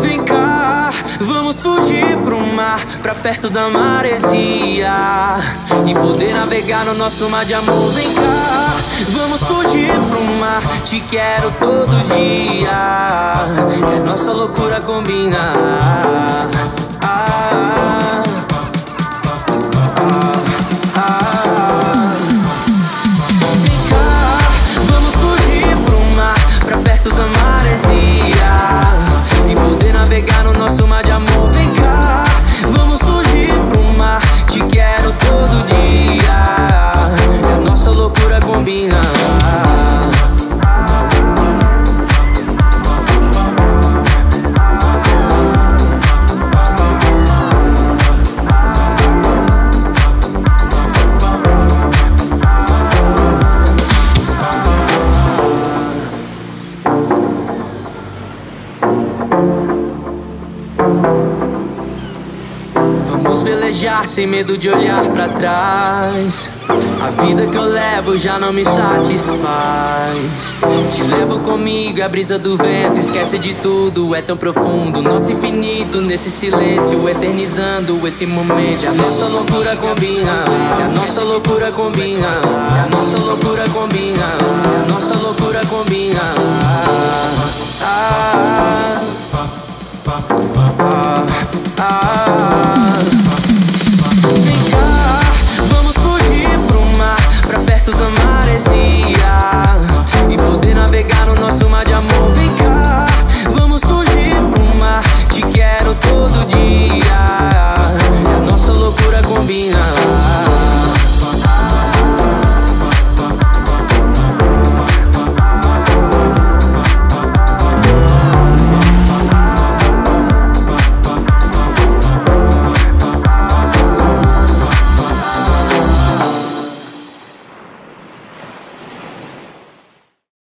Vem cá, vamos fugir pro mar, pra perto da maresia. E poder navegar no nosso mar de amor. Vem cá, vamos fugir pro mar, te quero todo dia. É nossa loucura combina Vamos velejar sem medo de olhar pra trás. A vida que eu levo já não me satisfaz. Te levo comigo, é a brisa do vento. Esquece de tudo, é tão profundo. Nosso infinito nesse silêncio, eternizando esse momento. A nossa loucura combina, a nossa loucura combina, a nossa loucura combina, a nossa loucura combina. Argentina.